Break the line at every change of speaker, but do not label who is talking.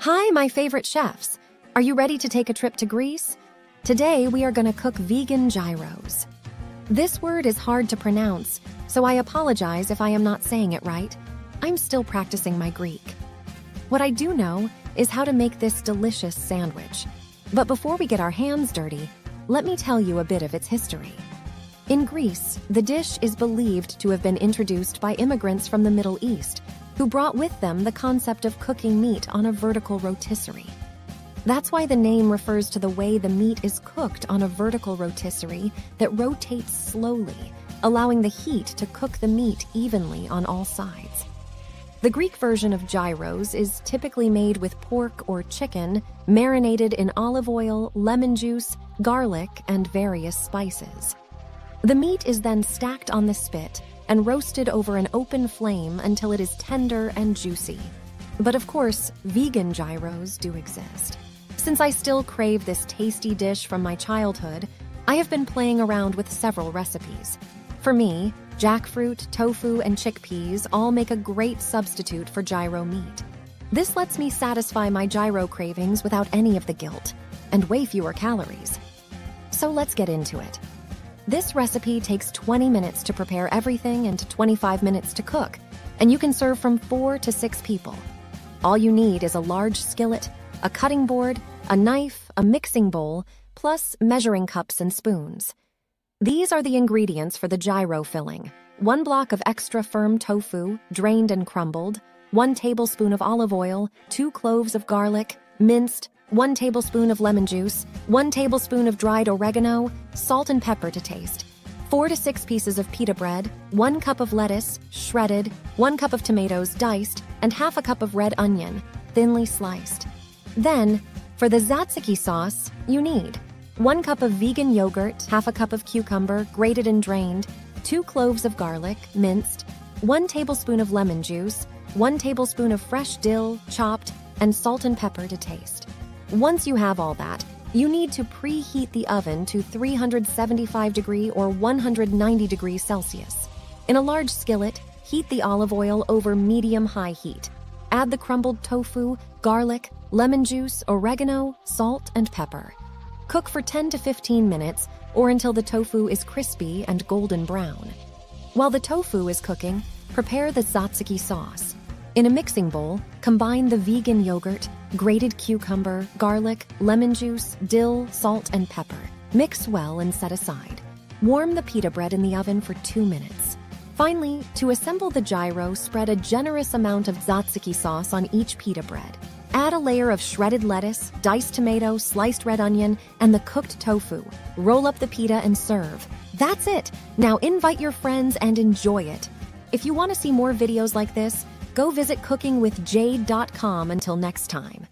Hi, my favorite chefs. Are you ready to take a trip to Greece? Today, we are going to cook vegan gyros. This word is hard to pronounce, so I apologize if I am not saying it right. I'm still practicing my Greek. What I do know is how to make this delicious sandwich. But before we get our hands dirty, let me tell you a bit of its history. In Greece, the dish is believed to have been introduced by immigrants from the Middle East, who brought with them the concept of cooking meat on a vertical rotisserie. That's why the name refers to the way the meat is cooked on a vertical rotisserie that rotates slowly, allowing the heat to cook the meat evenly on all sides. The Greek version of gyros is typically made with pork or chicken, marinated in olive oil, lemon juice, garlic, and various spices. The meat is then stacked on the spit and roasted over an open flame until it is tender and juicy. But of course, vegan gyros do exist. Since I still crave this tasty dish from my childhood, I have been playing around with several recipes. For me, jackfruit, tofu, and chickpeas all make a great substitute for gyro meat. This lets me satisfy my gyro cravings without any of the guilt, and way fewer calories. So let's get into it. This recipe takes 20 minutes to prepare everything and 25 minutes to cook, and you can serve from 4 to 6 people. All you need is a large skillet, a cutting board, a knife, a mixing bowl, plus measuring cups and spoons. These are the ingredients for the gyro filling. One block of extra firm tofu, drained and crumbled, one tablespoon of olive oil, two cloves of garlic, minced, one tablespoon of lemon juice, one tablespoon of dried oregano, salt and pepper to taste, four to six pieces of pita bread, one cup of lettuce, shredded, one cup of tomatoes, diced, and half a cup of red onion, thinly sliced. Then, for the tzatziki sauce, you need 1 cup of vegan yogurt, half a cup of cucumber, grated and drained, 2 cloves of garlic, minced, 1 tablespoon of lemon juice, 1 tablespoon of fresh dill, chopped, and salt and pepper to taste. Once you have all that, you need to preheat the oven to 375 degree or 190 degrees Celsius. In a large skillet, heat the olive oil over medium-high heat. Add the crumbled tofu, garlic, lemon juice, oregano, salt, and pepper. Cook for 10 to 15 minutes or until the tofu is crispy and golden brown. While the tofu is cooking, prepare the tzatziki sauce. In a mixing bowl, combine the vegan yogurt, grated cucumber, garlic, lemon juice, dill, salt, and pepper. Mix well and set aside. Warm the pita bread in the oven for two minutes. Finally, to assemble the gyro, spread a generous amount of tzatziki sauce on each pita bread. Add a layer of shredded lettuce, diced tomato, sliced red onion, and the cooked tofu. Roll up the pita and serve. That's it! Now invite your friends and enjoy it. If you want to see more videos like this, go visit cookingwithjade.com until next time.